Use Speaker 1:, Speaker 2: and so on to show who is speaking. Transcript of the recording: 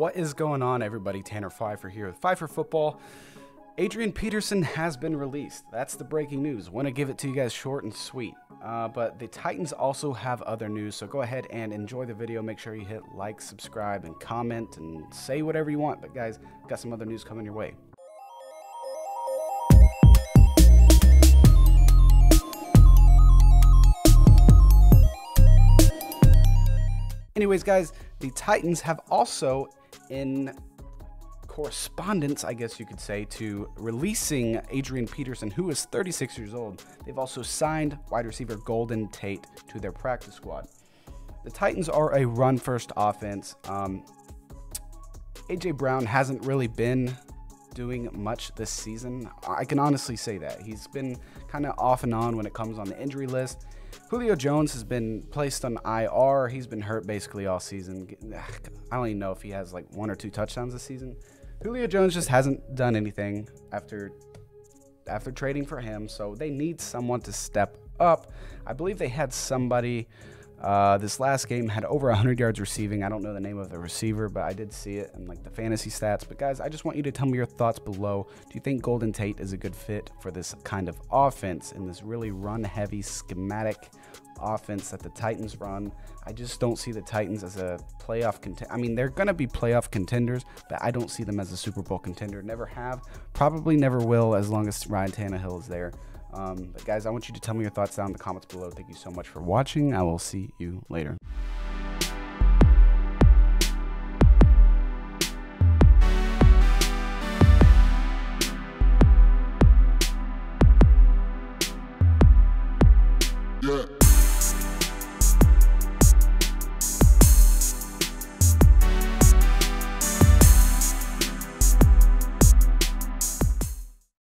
Speaker 1: What is going on, everybody? Tanner Phifer here with Phifer Football. Adrian Peterson has been released. That's the breaking news. Want to give it to you guys short and sweet. Uh, but the Titans also have other news, so go ahead and enjoy the video. Make sure you hit like, subscribe, and comment, and say whatever you want. But guys, got some other news coming your way. Anyways, guys, the Titans have also in correspondence, I guess you could say, to releasing Adrian Peterson, who is 36 years old. They've also signed wide receiver Golden Tate to their practice squad. The Titans are a run first offense. Um, AJ Brown hasn't really been doing much this season. I can honestly say that. He's been kind of off and on when it comes on the injury list. Julio Jones has been placed on IR. He's been hurt basically all season. I don't even know if he has like one or two touchdowns this season. Julio Jones just hasn't done anything after after trading for him, so they need someone to step up. I believe they had somebody uh, this last game had over 100 yards receiving. I don't know the name of the receiver, but I did see it in like the fantasy stats. But guys, I just want you to tell me your thoughts below. Do you think Golden Tate is a good fit for this kind of offense in this really run-heavy schematic offense that the Titans run? I just don't see the Titans as a playoff contender. I mean, they're going to be playoff contenders, but I don't see them as a Super Bowl contender. Never have, probably never will as long as Ryan Tannehill is there. Um, but guys, I want you to tell me your thoughts down in the comments below. Thank you so much for watching. I will see you later. Yeah.